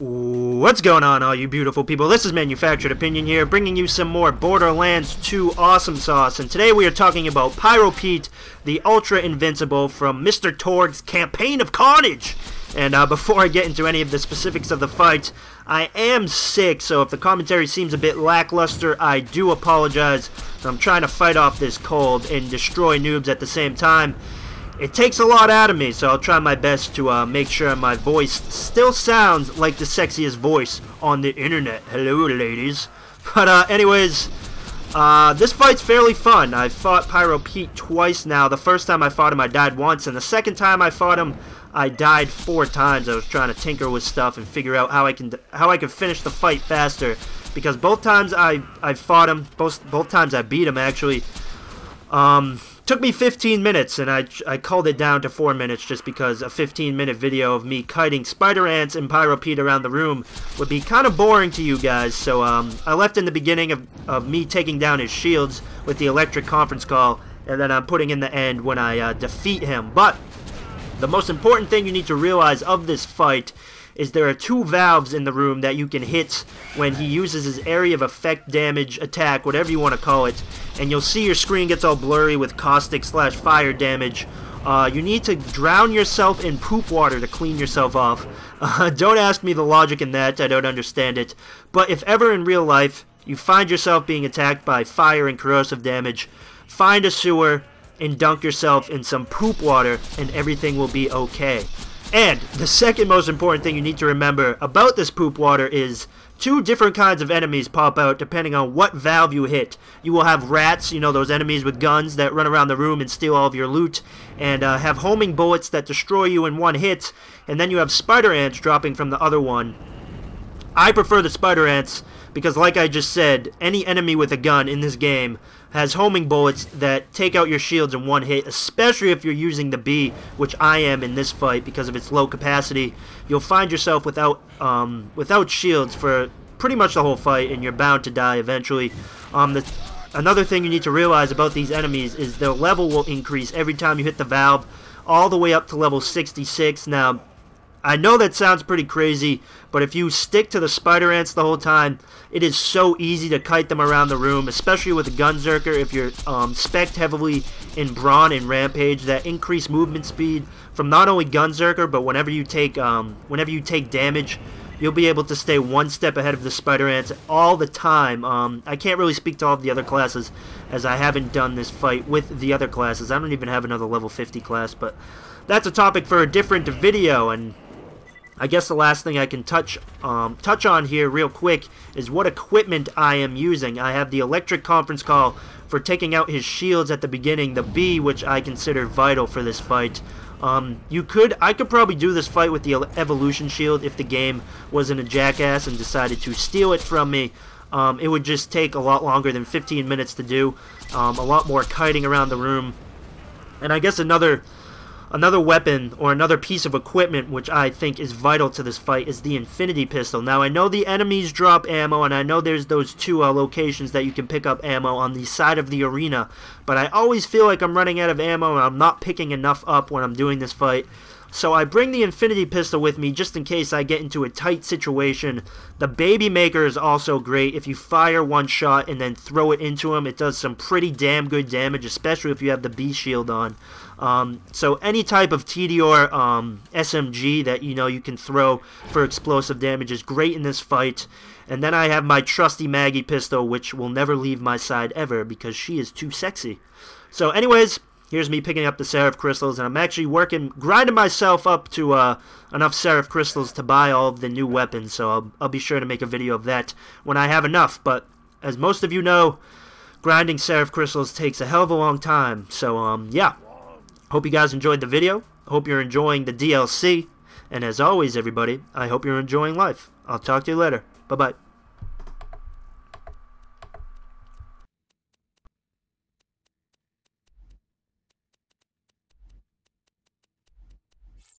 What's going on, all you beautiful people? This is Manufactured Opinion here, bringing you some more Borderlands 2 Awesome Sauce. And today we are talking about Pyro Pete, the Ultra Invincible from Mr. Torgue's Campaign of Carnage. And uh, before I get into any of the specifics of the fight, I am sick, so if the commentary seems a bit lackluster, I do apologize. I'm trying to fight off this cold and destroy noobs at the same time. It takes a lot out of me, so I'll try my best to uh, make sure my voice still sounds like the sexiest voice on the internet. Hello, ladies. But uh, anyways, uh, this fight's fairly fun. I fought Pyro Pete twice now. The first time I fought him, I died once, and the second time I fought him, I died four times. I was trying to tinker with stuff and figure out how I can how I can finish the fight faster. Because both times I I fought him, both both times I beat him actually. Um, Took me 15 minutes, and I, I called it down to 4 minutes just because a 15 minute video of me kiting spider ants and Pyro Pete around the room would be kind of boring to you guys. So um, I left in the beginning of, of me taking down his shields with the electric conference call, and then I'm putting in the end when I uh, defeat him. But the most important thing you need to realize of this fight is there are two valves in the room that you can hit when he uses his area of effect damage attack, whatever you want to call it, and you'll see your screen gets all blurry with caustic slash fire damage. Uh, you need to drown yourself in poop water to clean yourself off. Uh, don't ask me the logic in that, I don't understand it. But if ever in real life you find yourself being attacked by fire and corrosive damage, find a sewer and dunk yourself in some poop water and everything will be okay. And the second most important thing you need to remember about this poop water is two different kinds of enemies pop out depending on what valve you hit. You will have rats, you know, those enemies with guns that run around the room and steal all of your loot, and uh, have homing bullets that destroy you in one hit, and then you have spider ants dropping from the other one. I prefer the spider ants because like I just said, any enemy with a gun in this game has homing bullets that take out your shields in one hit, especially if you're using the Bee, which I am in this fight because of its low capacity. You'll find yourself without um, without shields for pretty much the whole fight, and you're bound to die eventually. Um, the, another thing you need to realize about these enemies is their level will increase every time you hit the valve, all the way up to level 66. Now, I know that sounds pretty crazy, but if you stick to the spider ants the whole time, it is so easy to kite them around the room, especially with a Gunzerker if you're um, spec heavily in Brawn and Rampage. That increased movement speed from not only Gunzerker, but whenever you take um, whenever you take damage, you'll be able to stay one step ahead of the spider ants all the time. Um, I can't really speak to all the other classes, as I haven't done this fight with the other classes. I don't even have another level 50 class, but that's a topic for a different video, and I guess the last thing I can touch um, touch on here real quick is what equipment I am using. I have the electric conference call for taking out his shields at the beginning, the Bee, which I consider vital for this fight. Um, you could, I could probably do this fight with the evolution shield if the game wasn't a jackass and decided to steal it from me. Um, it would just take a lot longer than 15 minutes to do, um, a lot more kiting around the room. And I guess another Another weapon or another piece of equipment which I think is vital to this fight is the Infinity Pistol. Now I know the enemies drop ammo and I know there's those two uh, locations that you can pick up ammo on the side of the arena, but I always feel like I'm running out of ammo and I'm not picking enough up when I'm doing this fight. So I bring the Infinity Pistol with me just in case I get into a tight situation. The Baby Maker is also great. If you fire one shot and then throw it into him, it does some pretty damn good damage, especially if you have the Bee shield on. Um, so any type of Tediore um, SMG that you know you can throw for explosive damage is great in this fight. And then I have my trusty Maggie pistol, which will never leave my side ever because she is too sexy. So anyways, Here's me picking up the Seraph Crystals, and I'm actually working, grinding myself up to uh, enough Seraph Crystals to buy all of the new weapons, so I'll, I'll be sure to make a video of that when I have enough. But as most of you know, grinding Seraph Crystals takes a hell of a long time, so um, yeah. Hope you guys enjoyed the video. Hope you're enjoying the DLC. And as always, everybody, I hope you're enjoying life. I'll talk to you later. Bye-bye.